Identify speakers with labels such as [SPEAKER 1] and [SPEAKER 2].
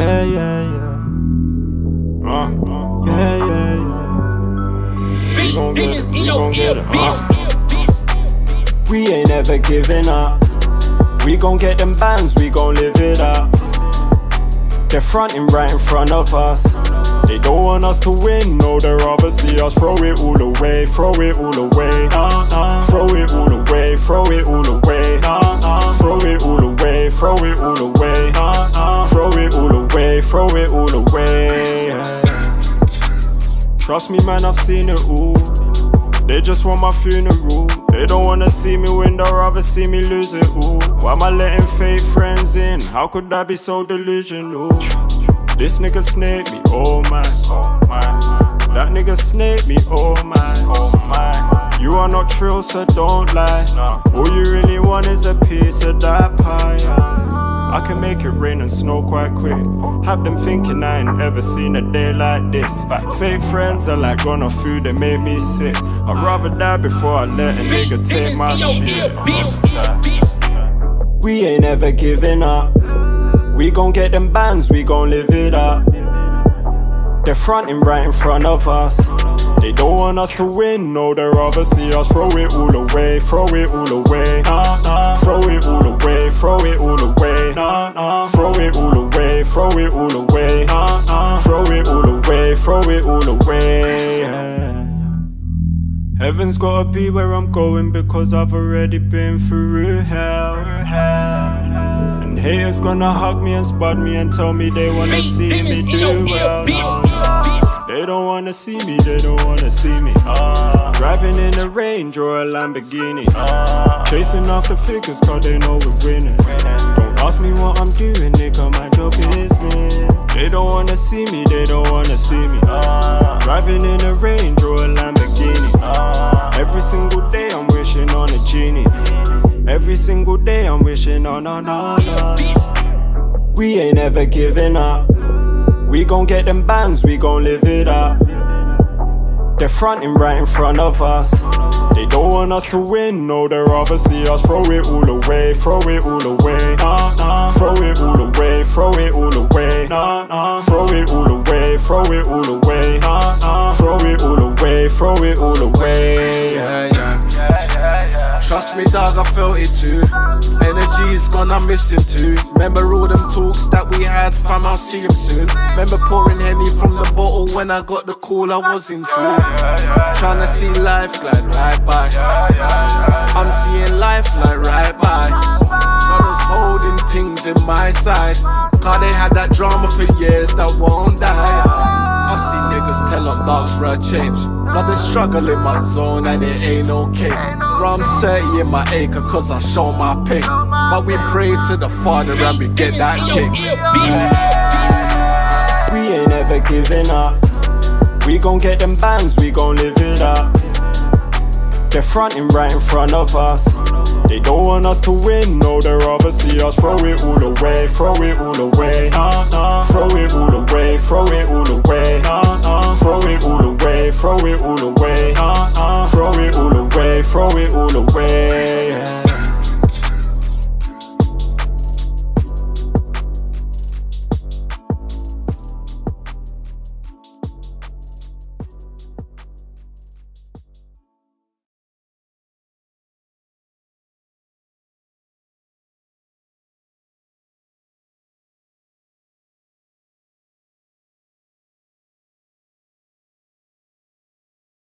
[SPEAKER 1] Yeah, yeah, yeah. Uh, yeah, yeah, yeah.
[SPEAKER 2] We gon' get it, we gon' get it, uh.
[SPEAKER 1] We ain't ever giving up. We gon' get them bands, we gon' live it up. They're fronting right in front of us. They don't want us to win, no, they're rather see us throw it all away, throw it all away, uh, uh, throw it all away, throw it all away, uh, uh, throw it all away, throw it all away, uh, uh, it all away. yeah. Trust me, man, I've seen it all. They just want my funeral. They don't wanna see me win, they'd rather see me lose it all. Why am I letting fake friends in? How could I be so delusional? This nigga snake me, oh my. That nigga snake me, oh my. You are not trill, so don't lie. All you really want is a piece of that pie. I can make it rain and snow quite quick. Have them thinking I ain't ever seen a day like this. Fake friends are like gone off food, they make me sick. I'd rather die before I let a nigga take my shit. We ain't ever giving up. We gon' get them bands, we gon' live it up. They're fronting right in front of us. They don't want us to win, no, they'd rather see us throw it all away, throw it all away, throw it all away, throw it all away, it all away, throw it all away, nah, nah, throw it all away, throw it all away. yeah. Heaven's gotta be where I'm going because I've already been through hell. And haters gonna hug me and spot me and tell me they wanna see me do well. They don't wanna see me, they don't wanna see me. Driving in a Range or a Lamborghini. Chasing after figures cause they know we're winners. Don't ask me what I'm doing, see me, they don't wanna see me. Driving in a Range or a Lamborghini. Every single day I'm wishing on a genie. Every single day I'm wishing on, on, on. We ain't ever giving up. We gon' get them bands, we gon' live it up. They're fronting right in front of us. They don't want us to win, no, they'd rather see us throw it all away, throw it all away, nah, nah, throw it all away, throw it all away, nah, nah, throw it all away, throw it all away, nah, nah, throw it all away, throw it all away.
[SPEAKER 3] Yeah, yeah. Trust me, dog, I felt it too. Energy's gone, I'm missing too. Remember all them talks that we had, fam, I'll see him soon. Remember pouring Henny from the bottle when I got the call I was into. Tryna see life glide right by. I'm seeing life glide right by. Brothers holding things in my side. Cause they had that drama for years that won't die. I've seen niggas tell on dogs for a change. But they struggle in my zone and it ain't okay. I'm 30 in my acre cause I show my pain. But we pray to the Father and we get that kick.
[SPEAKER 1] We ain't ever giving up. We gon' get them bands, we gon' live it up. They're fronting right in front of us. They don't want us to win, no, they'd rather see us throw it all away, throw it all away, nah, throw it all away, throw it all away, throw it all away, throw it all away, throw it all away, away, throw it all away. Yeah.